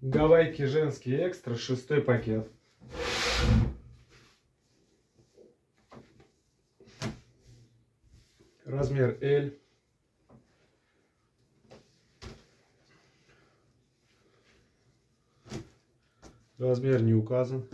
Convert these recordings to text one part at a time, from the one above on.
Гавайки женские экстра, шестой пакет. Размер L. Размер не указан.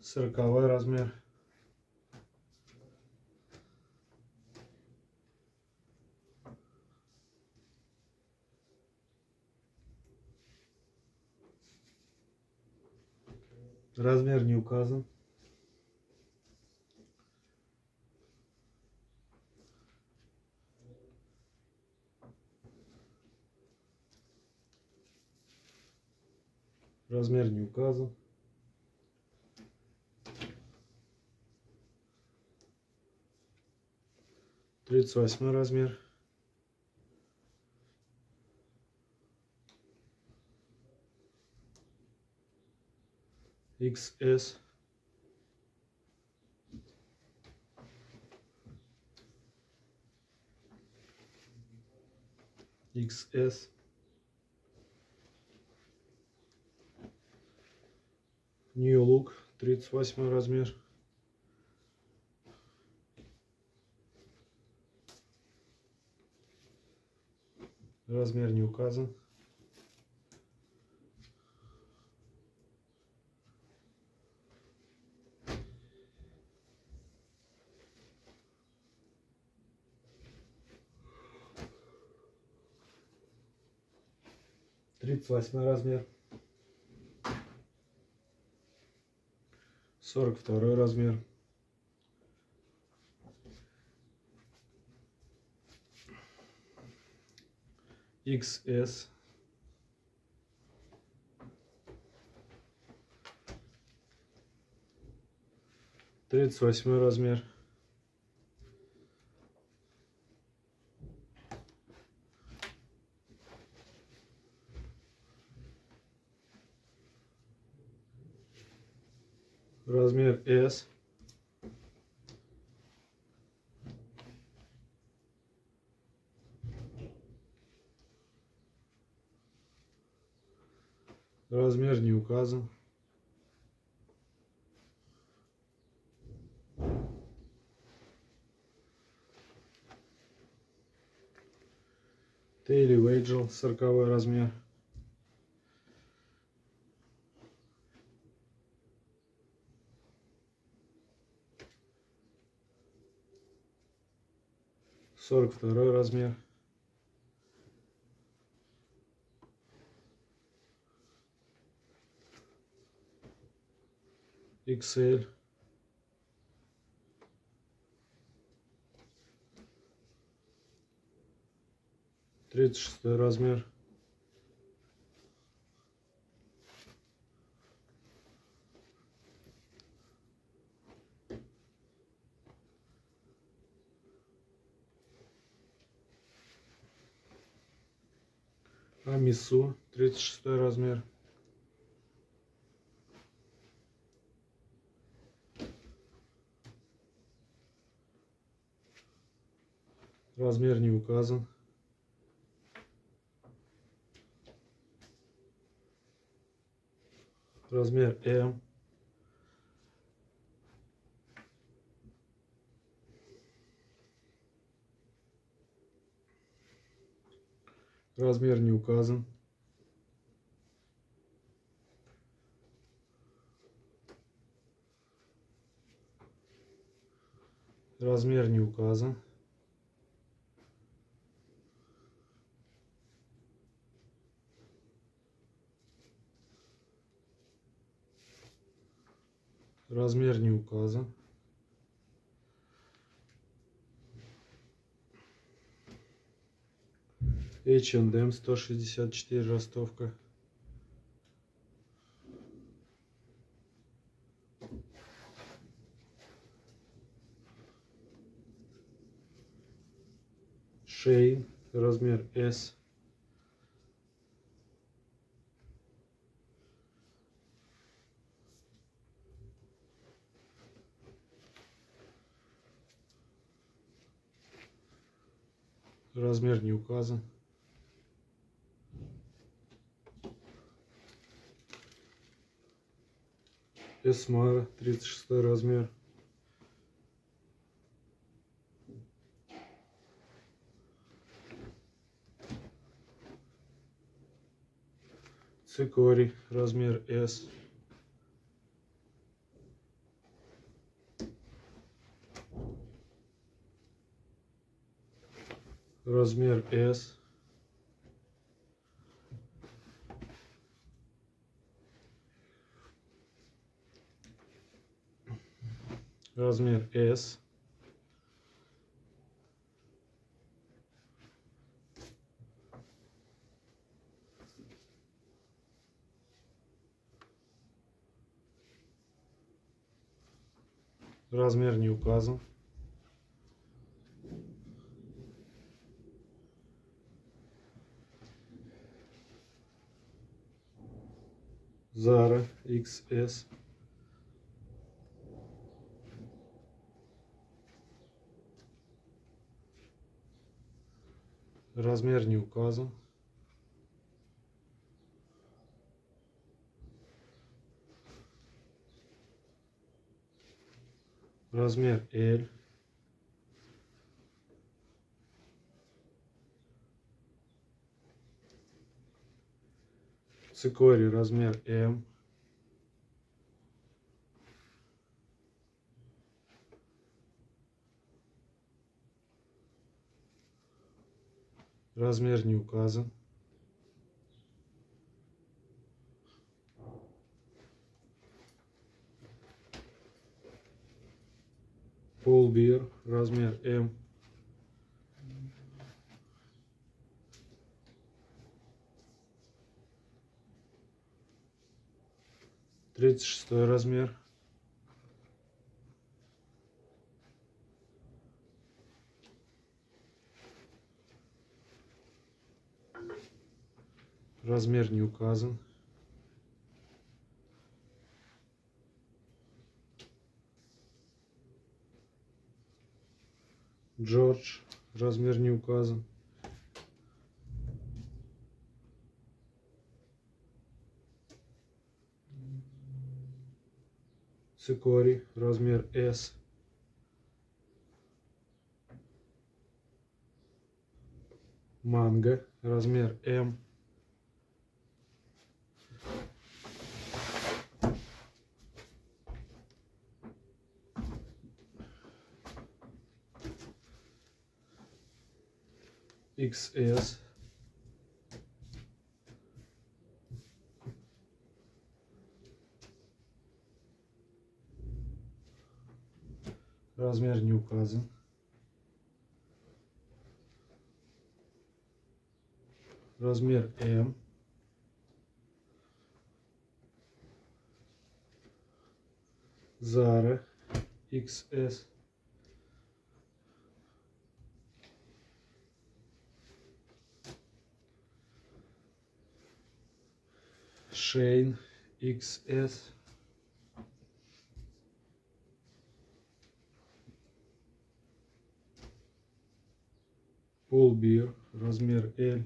Сороковой размер. Размер не указан. Размер не указан. Тридцать восьмой размер. XS. XS. New Look, 38 размер. Размер не указан. Тридцать восьмой размер. Сорок второй размер. XS. Тридцать восьмой размер. Размер S. Размер не указан. Тейли Вейджел, 40 размер. Сорок второй размер. XL. Тридцать шестой размер. Тридцать шестой размер. Размер не указан. Размер М. Размер не указан. Размер не указан. Размер не указан. H&M 164 ростовка. Шейн, размер S. Размер не указан. Эсмара, 36 размер. Цикорий, размер S. Размер S. Размер S. Размер не указан. Zara XS. Размер не указан. Размер L. Цикорий размер М. Размер не указан. Полбир, размер М. Тридцать шестой размер. Размер не указан. Джордж. Размер не указан. Цикорий. Размер S. Манго. Размер М. XS. Размер не указан. Размер М. Zara XS. Шейн XS. Пол Бир, размер L.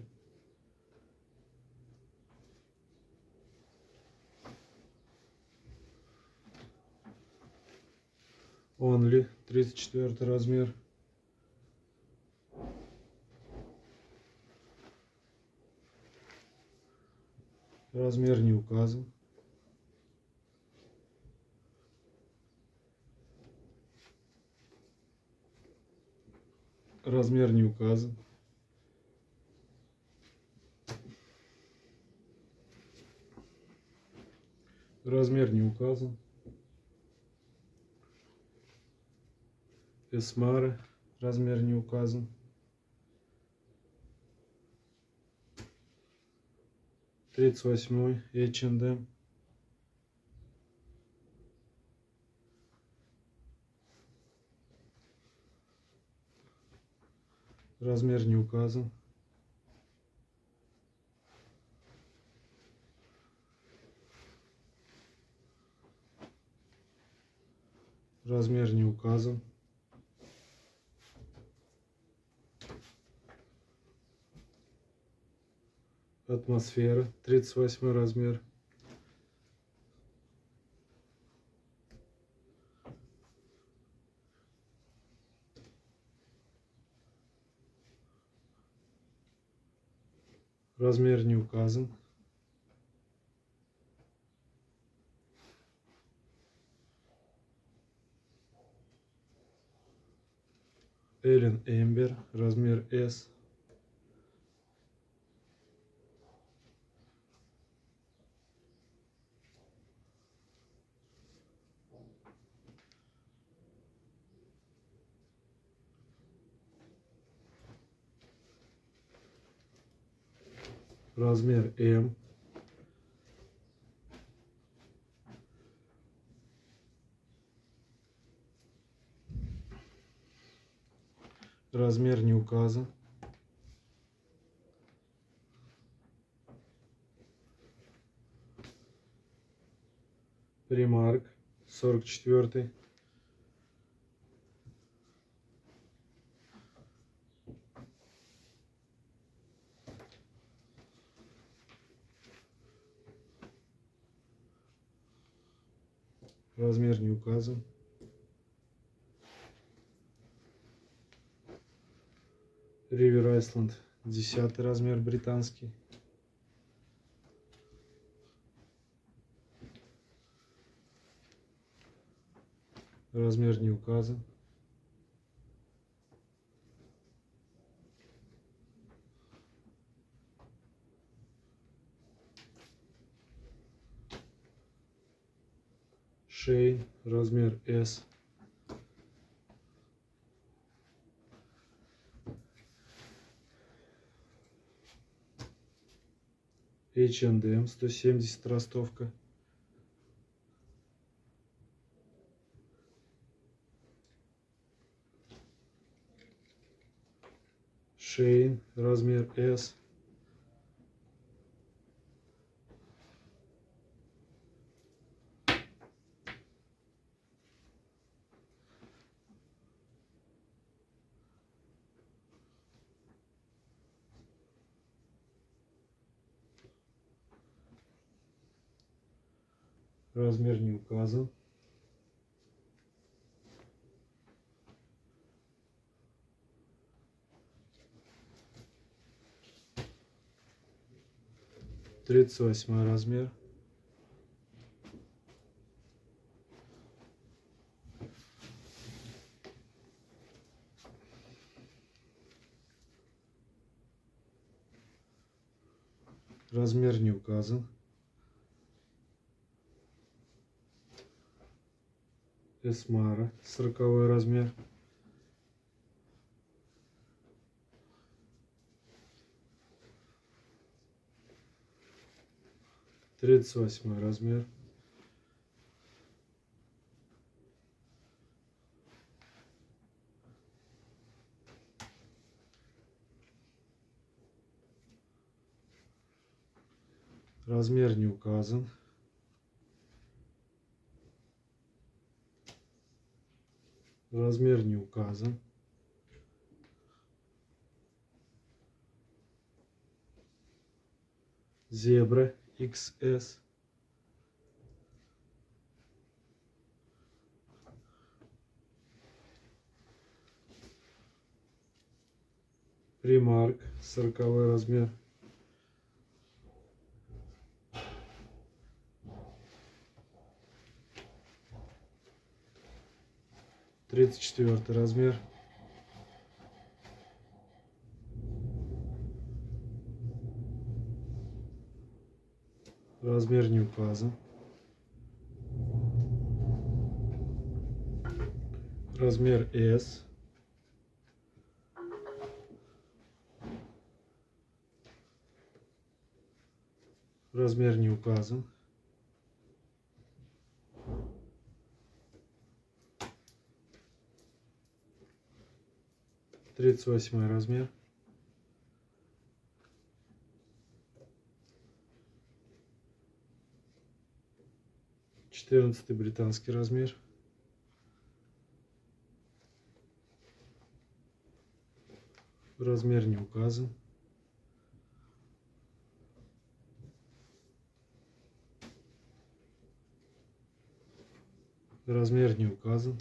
Only, 34 размер. Размер не указан. Размер не указан. Размер не указан. Эсмары. Размер не указан. Тридцать восьмой H&M. Размер не указан. Размер не указан. Атмосфера. 38 размер. Размер не указан. Эллен Эмбер, размер S. Размер М. Размер не указан. Ремарк 44. Указан. Ривер Айсланд 10 размер британский. Размер не указан. Шейн, размер S. H&M 170 ростовка. Шейн, размер S. Размер не указан. Тридцать восьмой размер. Размер не указан. Эсмара, сороковой размер. Тридцать восьмой размер. Размер не указан. Размер не указан. Зебра XS. Примарк, сороковой размер. Тридцать четвертый размер. Размер не указан. Размер S. Размер не указан. 38 размер. Четырнадцатый британский размер. Размер не указан. Размер не указан.